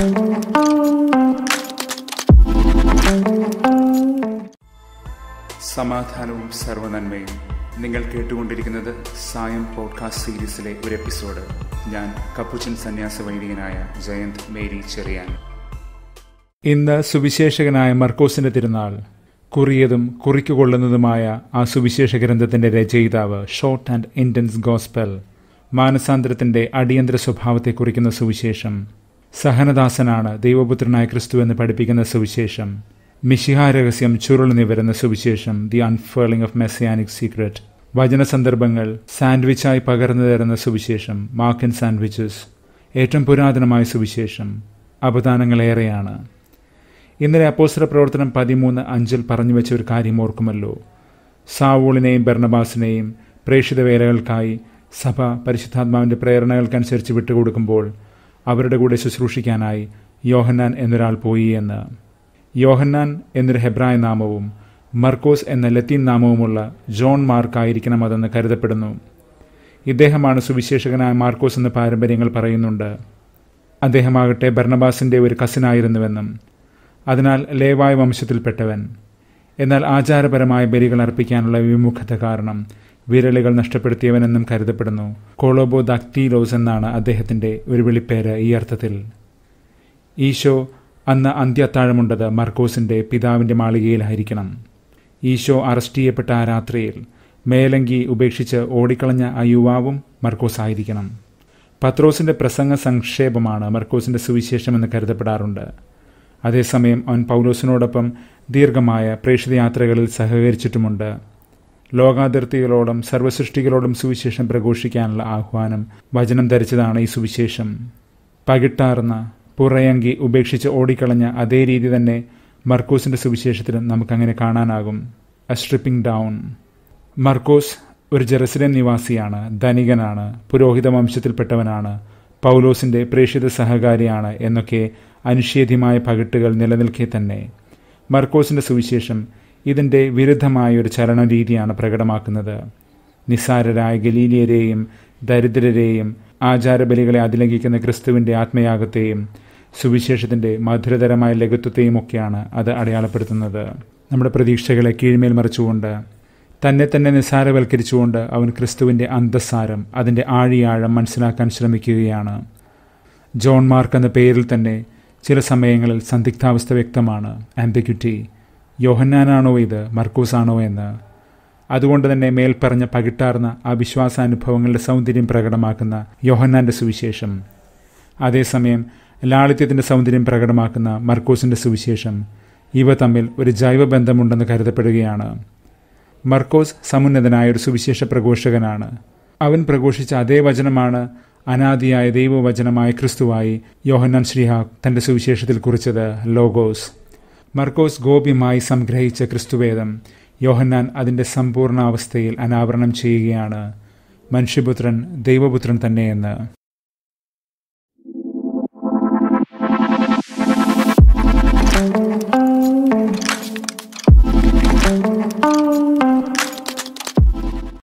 സമാധാനവും സർവനന്മയും. നിങ്ങൾ കേട്ടുകൊണ്ടിരിക്കുന്നത് സായം പോഡ്കാസ്റ്റ് സീരീസിലെ ഒരു എപ്പിസോഡ്. ഞാൻ കപ്പുച്ചൻ സന്യാസ വൈദികനായ ജയന്ത് മേരി ചെറിയാൻ. ഇന്ന് സുവിശേഷകനായ മർക്കോസിന്റെ തിരുനാൾ. കുറിയതും കുറിക്കുകൊള്ളുന്നതുമായ ആ സുവിശേഷ ഗ്രന്ഥത്തിന്റെ രചയിതാവ് ഷോർട്ട് ആൻഡ് ഇന്റൻസ് ഗോസ്പെൽ. മാനസാന്തരത്തിന്റെ അടിയന്തര സ്വഭാവത്തെ കുറിക്കുന്ന സുവിശേഷം. സഹനദാസനാണ് ദൈവപുത്രനായ ക്രിസ്തു എന്ന് പഠിപ്പിക്കുന്ന സുവിശേഷം. മിഷിഹാ രഹസ്യം വരുന്ന സുവിശേഷം the unfolding of messianic secret വചന സന്ദർഭങ്ങൾ സാൻഡ്വിച്ചായി പകർന്നു തരുന്ന സുവിശേഷം മാക്കിൻ സാൻഡ്വിച്ചസ് ഏറ്റവും പുരാതനമായ സുവിശേഷം അപദാനങ്ങളേറെയാണ് ഇന്നലെ അപ്പോസ്റ്റർ പ്രവർത്തനം പതിമൂന്ന് അഞ്ചിൽ പറഞ്ഞു വെച്ച ഒരു കാര്യം ഓർക്കുമല്ലോ. സാവൂളിനെയും ബർണബാസിനെയും പ്രേക്ഷിത വേലകൾക്കായി സഭ പരിശുദ്ധാത്മാവിന്റെ പ്രേരണകൾക്കനുസരിച്ച് വിട്ടുകൊടുക്കുമ്പോൾ അവരുടെ കൂടെ ശുശ്രൂഷിക്കാനായി യോഹന്നാൻ എന്നൊരാൾ പോയി എന്ന്. യോഹന്നാൻ എന്നൊരു ഹെബ്രായ നാമവും മർക്കോസ് എന്ന ലത്തീൻ നാമവുമുള്ള ജോൺ മാർക്കായിരിക്കണം അതെന്ന് കരുതപ്പെടുന്നു. ഇദ്ദേഹമാണ് സുവിശേഷകനായ മാർക്കോസ് എന്ന പാരമ്പര്യങ്ങൾ പറയുന്നുണ്ട്. അദ്ദേഹമാകട്ടെ ഭർണബാസിന്റെ ഒരു കസിനായിരുന്നുവെന്നും അതിനാൽ ലേവായ വംശത്തിൽപ്പെട്ടവൻ. എന്നാൽ ആചാരപരമായ ബലികൾ അർപ്പിക്കാനുള്ള വിമുഖത കാരണം വിരലുകൾ നഷ്ടപ്പെടുത്തിയവനെന്നും കരുതപ്പെടുന്നു. കോളോബോ ദക്തീലോസ് എന്നാണ് അദ്ദേഹത്തിന്റെ ഒരു വിളിപ്പേര് ഈ അർത്ഥത്തിൽ. ഈശോ അന്ന് അന്ത്യത്താഴമുണ്ടത് മർക്കോസിന്റെ പിതാവിന്റെ മാളികയിലായിരിക്കണം. ഈശോ അറസ്റ്റ് ചെയ്യപ്പെട്ട ആ രാത്രിയിൽ മേലങ്കി ഉപേക്ഷിച്ച് ഓടിക്കളഞ്ഞ ആ യുവാവും മർക്കോസ് ആയിരിക്കണം പത്രോസിന്റെ പ്രസംഗ സംക്ഷേപമാണ് മർക്കോസിന്റെ സുവിശേഷമെന്ന് കരുതപ്പെടാറുണ്ട്. അതേസമയം അവൻ പൗലോസിനോടൊപ്പം ദീർഘമായ പ്രേക്ഷിത യാത്രകളിൽ സഹകരിച്ചിട്ടുമുണ്ട്. ലോകാതിർത്തികളോടും സർവസൃഷ്ടികളോടും സുവിശേഷം പ്രഘോഷിക്കാനുള്ള ആഹ്വാനം വചനം ധരിച്ചതാണ് ഈ സുവിശേഷം. പകിട്ടാർന്ന പുറയങ്കി ഉപേക്ഷിച്ച് ഓടിക്കളഞ്ഞ അതേ രീതി തന്നെ മർക്കോസിന്റെ സുവിശേഷത്തിലും നമുക്കങ്ങനെ കാണാനാകും. എ സ്ട്രിപ്പിംഗ് ഡൗൺ മർക്കോസ് ഒരു ജെറുസലേം നിവാസിയാണ് ധനികനാണ് പുരോഹിത വംശത്തിൽപ്പെട്ടവനാണ് പൗലോസിന്റെ പ്രേക്ഷിത സഹകാരിയാണ് എന്നൊക്കെ അനിഷേധ്യമായ പകിട്ടുകൾ നിലനിൽക്കെ തന്നെ. മർക്കോസിന്റെ സുവിശേഷം ഇതിന്റെ വിരുദ്ധമായ ഒരു ചലനരീതിയാണ് പ്രകടമാക്കുന്നത്. നിസ്സാരരായ ഗലീലിയരെയും ദരിദ്രരെയും ആചാരബലികളെ അതിലംഘിക്കുന്ന ക്രിസ്തുവിന്റെ ആത്മയാഗത്തെയും സുവിശേഷത്തിന്റെ മധുരതരമായ ലഘുത്വത്തെയും ഒക്കെയാണ് അത് അടയാളപ്പെടുത്തുന്നത്. നമ്മുടെ പ്രതീക്ഷകളെ കീഴ്മേൽ മറിച്ചുകൊണ്ട് തന്നെ തന്നെ നിസ്സാരവൽക്കരിച്ചുകൊണ്ട് അവൻ ക്രിസ്തുവിന്റെ അന്തസ്സാരം അതിന്റെ ആഴിയാഴം മനസ്സിലാക്കാൻ ശ്രമിക്കുകയാണ്. ജോൺ മാർക്ക് എന്ന പേരിൽ തന്നെ ചില സമയങ്ങളിൽ സന്ദിഗ്ധാവസ്ഥ വ്യക്തമാണ്. ആംബിക്യുറ്റി യോഹന്നാനാണോ ഇത് മർക്കൂസാണോ എന്ന്. അതുകൊണ്ട് തന്നെ മേൽപ്പറഞ്ഞ പകിട്ടാർന്ന ആ വിശ്വാസാനുഭവങ്ങളുടെ സൗന്ദര്യം പ്രകടമാക്കുന്ന യോഹന്നാന്റെ സുവിശേഷം. അതേസമയം ലാളിത്യത്തിന്റെ സൗന്ദര്യം പ്രകടമാക്കുന്ന മർക്കോസിന്റെ സുവിശേഷം. ഇവ തമ്മിൽ ഒരു ജൈവബന്ധമുണ്ടെന്ന് കരുതപ്പെടുകയാണ്. മർക്കോസ് സമുന്നതനായ ഒരു സുവിശേഷ പ്രഘോഷകനാണ്. അവൻ പ്രഘോഷിച്ച അതേ വചനമാണ് അനാദിയായ ദൈവവചനമായ ക്രിസ്തുവായി യോഹന്നാൻ ശ്രീഹ തന്റെ സുവിശേഷത്തിൽ കുറിച്ചത് ലോഗോസ്. മർക്കോസ് ഗോപ്യമായി സംഗ്രഹിച്ച ക്രിസ്തുവേദം യോഹന്നാൻ അതിന്റെ സമ്പൂർണാവസ്ഥയിൽ അനാവരണം ചെയ്യുകയാണ്. മനുഷ്യപുത്രൻ ദൈവപുത്രൻ തന്നെയെന്ന്.